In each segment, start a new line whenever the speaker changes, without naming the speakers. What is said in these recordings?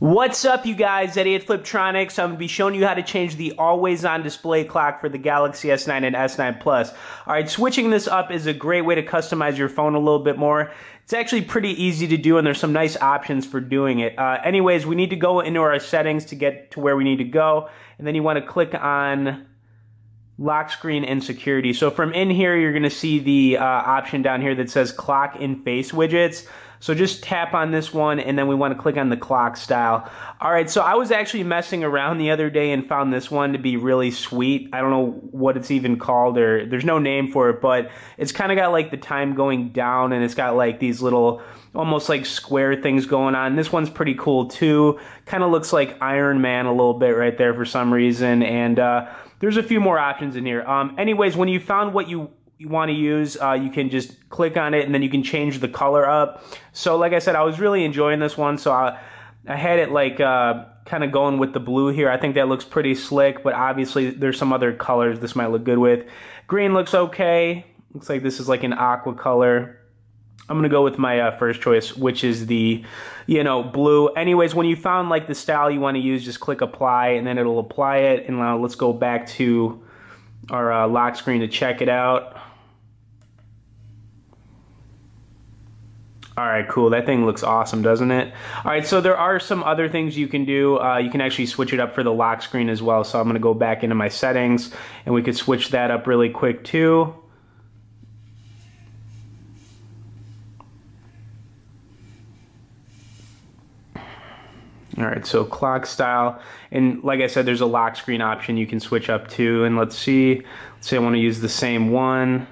What's up, you guys? Eddie at Fliptroniks. I'm going to be showing you how to change the always-on display clock for the Galaxy S9 and S9 Plus. All right, switching this up is a great way to customize your phone a little bit more. It's actually pretty easy to do, and there's some nice options for doing it. Uh, anyways, we need to go into our settings to get to where we need to go, and then you want to click on lock screen and security. So from in here, you're going to see the uh, option down here that says clock in face widgets. So just tap on this one and then we want to click on the clock style. All right, so I was actually messing around the other day and found this one to be really sweet. I don't know what it's even called or there's no name for it, but it's kind of got like the time going down and it's got like these little almost like square things going on. This one's pretty cool too. Kind of looks like Iron Man a little bit right there for some reason. And uh, there's a few more options in here. Um, anyways, when you found what you you want to use, uh, you can just click on it and then you can change the color up. So like I said, I was really enjoying this one. So I, I had it like uh, kind of going with the blue here. I think that looks pretty slick, but obviously there's some other colors this might look good with. Green looks okay. Looks like this is like an aqua color. I'm gonna go with my uh, first choice, which is the, you know, blue. Anyways, when you found like the style you want to use, just click apply, and then it'll apply it. And now let's go back to our uh, lock screen to check it out. All right, cool. That thing looks awesome, doesn't it? All right, so there are some other things you can do. Uh, you can actually switch it up for the lock screen as well. So I'm gonna go back into my settings and we could switch that up really quick too. All right, so clock style. And like I said, there's a lock screen option you can switch up to. And let's see, let's say I want to use the same one.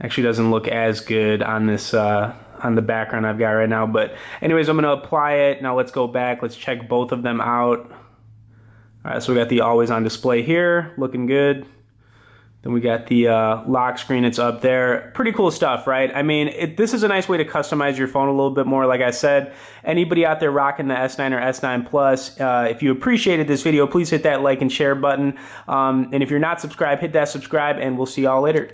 Actually doesn't look as good on this, uh, on the background I've got right now. But anyways, I'm going to apply it. Now let's go back. Let's check both of them out. All right, so we got the always on display here, looking good. Then we got the uh, lock screen, it's up there. Pretty cool stuff, right? I mean, it, this is a nice way to customize your phone a little bit more. Like I said, anybody out there rocking the S9 or S9 Plus, uh, if you appreciated this video, please hit that like and share button. Um, and if you're not subscribed, hit that subscribe, and we'll see y'all later.